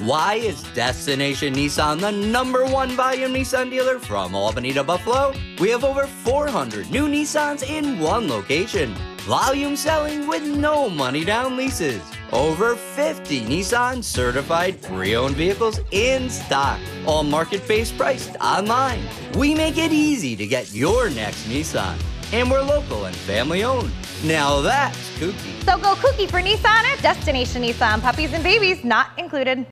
Why is Destination Nissan the number one volume Nissan dealer from Albany to Buffalo? We have over 400 new Nissans in one location. Volume selling with no money down leases. Over 50 Nissan certified pre owned vehicles in stock. All market based priced online. We make it easy to get your next Nissan. And we're local and family owned. Now that's kooky. So go kooky for Nissan at Destination Nissan. Puppies and babies not included.